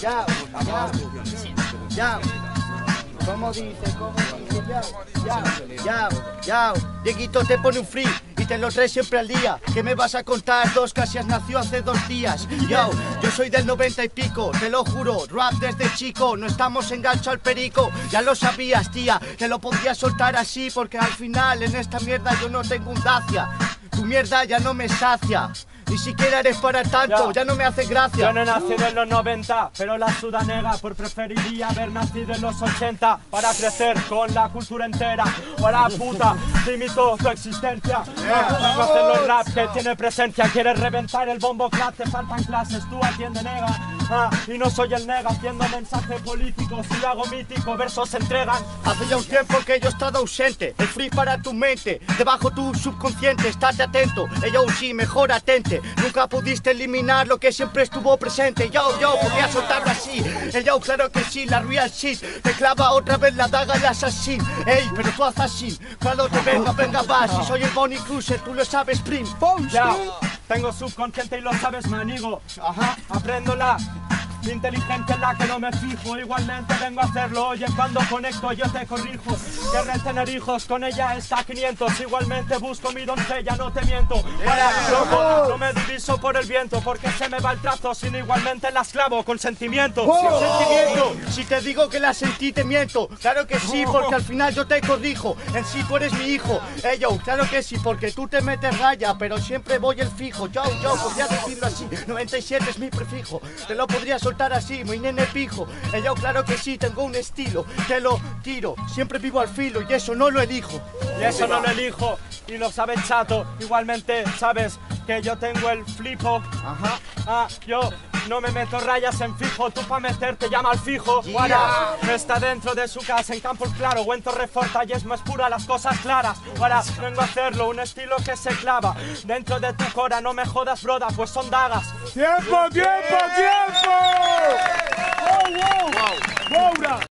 Ya, ya, ya. ¿Cómo dice? ¿Cómo? Ya, ya, ya. Dieguito te pone un free te lo traes siempre al día. ¿Qué me vas a contar? Dos casi has nacido hace dos días. Yo, yo soy del noventa y pico, te lo juro. Rap desde chico, no estamos engancho al perico. Ya lo sabías, tía, te lo podía soltar así porque al final en esta mierda yo no tengo un dacia. Tu mierda ya no me sacia. Ni siquiera eres para tanto, ya, no me hace gracia. Yo no he nacido en los 90, pero la sudanega por preferiría haber nacido en los 80 para crecer con la cultura entera. Para puta, limito tu existencia. Vengo a hacer los rap que tiene presencia. Quieres reventar el bombo clat, te faltan clases, tú atiende nega. Ah, y no soy el nega haciendo mensaje político. Si hago mítico, versos se entregan. Hace ya un tiempo que yo he estado ausente. El free para tu mente, debajo tu subconsciente. Estate atento, ello sí, mejor atente. Nunca pudiste eliminar lo que siempre estuvo presente. Yo, yo, podía soltarlo así. El yo, claro que sí, la real shit. Te clava otra vez la daga el asesino. Ey, pero tú haces así. Cuando te venga, venga, vas. Si soy el Bonnie Cruiser, tú lo sabes, Prim. Ya, tengo subconsciente y lo sabes, manigo. Ajá, apréndola. Mi inteligencia es la que no me fijo, igualmente vengo a hacerlo. Oye, cuando conecto yo te corrijo. Querré tener hijos, con ella está 500. Igualmente busco mi doncella, no te miento. Para loco, no me diviso por el viento, porque se me va el trazo, sino igualmente la esclavo con sentimiento. Sin sentimiento, si te digo que la sentí te miento. Claro que sí, porque al final yo te corrijo. En sí tú eres mi hijo. Ey, yo, claro que sí, porque tú te metes raya, pero siempre voy el fijo. Yo, yo, podría decirlo así. 97 es mi prefijo. Te lo podría soltar así, muy nene pijo. Yo, claro que sí, tengo un estilo. Te lo tiro, siempre vivo al filo y eso no lo elijo. Y eso no lo elijo, y lo sabes chato. Igualmente sabes que yo tengo el flipo. Ajá. Ah, yo no me meto rayas en fijo, tú pa' meterte llama al fijo. Guara, está dentro de su casa en Campos Claro o en Torreforta y es más pura las cosas claras. Ahora vengo a hacerlo, un estilo que se clava dentro de tu cora. No me jodas, broda, pues son dagas. ¡Tiempo, tiempo, tiempo!